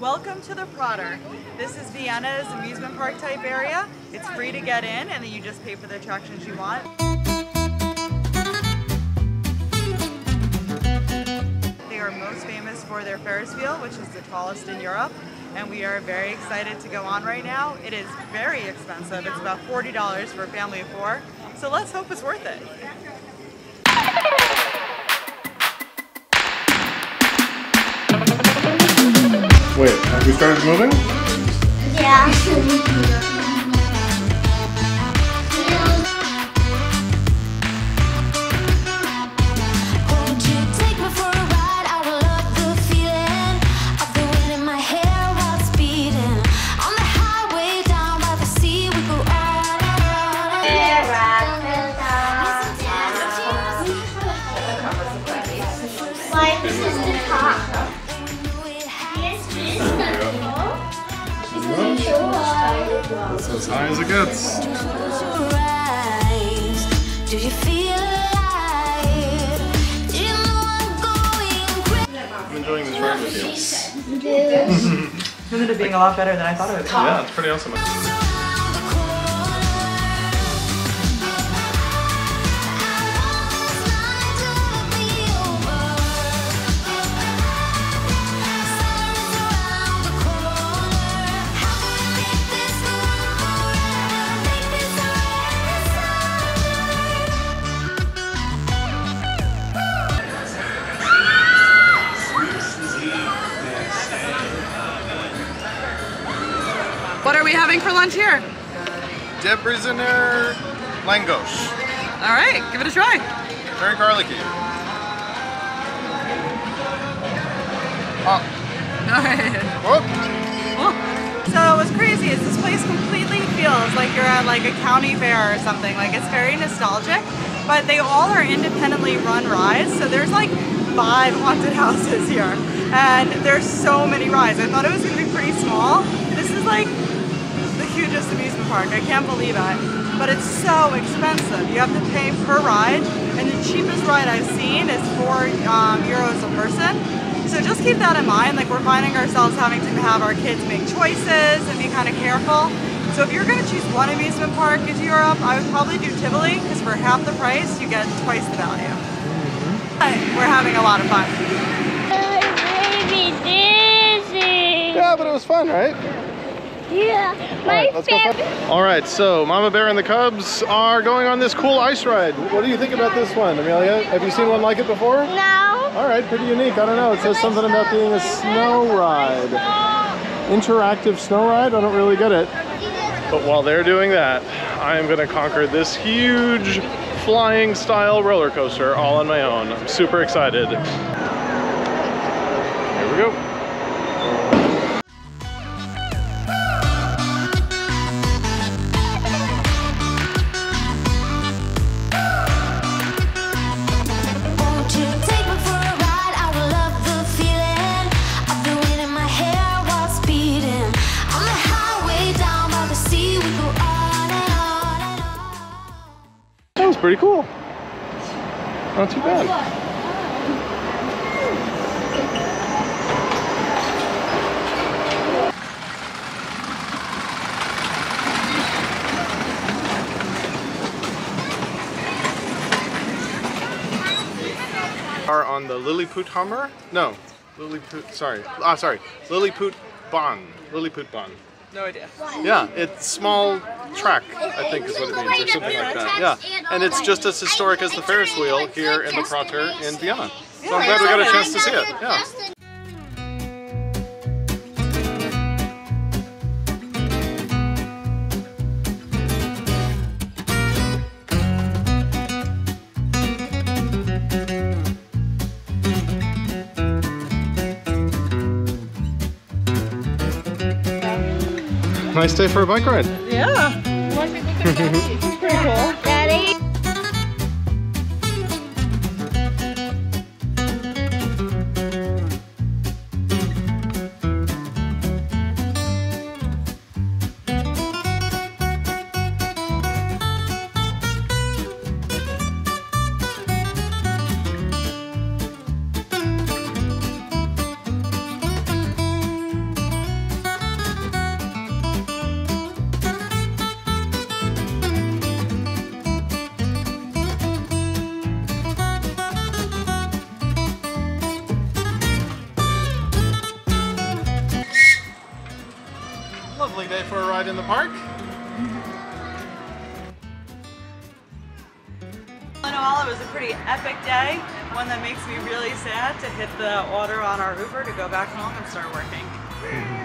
Welcome to the Prater. This is Vienna's amusement park type area. It's free to get in and then you just pay for the attractions you want. They are most famous for their Ferris wheel, which is the tallest in Europe. And we are very excited to go on right now. It is very expensive. It's about $40 for a family of four. So let's hope it's worth it. Wait, have we started moving? That's as high as it gets. Close your eyes. Do you feel alive? Do you know I'm going crazy? I'm enjoying this ride with you. This. Ended up being a lot better than I thought it would be. Yeah, it's pretty awesome. What are we having for lunch here? Debrisinger Langos. All right, give it a try. Very garlicky. Ah. Oh, All right. whoop. So what's crazy is this place completely feels like you're at like a county fair or something. Like it's very nostalgic, but they all are independently run rides. So there's like five haunted houses here, and there's so many rides. I thought it was gonna be pretty small. This is like the hugest amusement park. I can't believe it. But it's so expensive. You have to pay per ride, and the cheapest ride I've seen is four um, euros a person. So just keep that in mind. Like we're finding ourselves having to have our kids make choices and be kind of careful. So if you're going to choose one amusement park in Europe, I would probably do Tivoli because for half the price you get twice the value. But We're having a lot of fun. Baby dizzy. Yeah, but it was fun, right? Yeah. My right, favorite. All right, so Mama Bear and the Cubs are going on this cool ice ride. What do you think about this one, Amelia? Have you seen one like it before? No. All right, pretty unique. I don't know. It says something about being a snow ride. Interactive snow ride? I don't really get it. But while they're doing that, I am going to conquer this huge flying style roller coaster all on my own. I'm super excited. Pretty cool. Not too bad. Are on the Lilliput Hummer? No, Lilliput. Sorry, ah, sorry, Lilliput Bahn. Lilliput Bahn. No idea. Yeah, it's small track, I think is what it means, or something like that. Yeah, and it's just as historic as the Ferris wheel here in the Prater in Vienna. So I'm glad we got a chance to see it. Yeah. Nice day for a bike ride. Yeah. Pretty cool. Today for a ride in the park? All in all, it was a pretty epic day. One that makes me really sad to hit the order on our Uber to go back home and start working. Mm-hmm.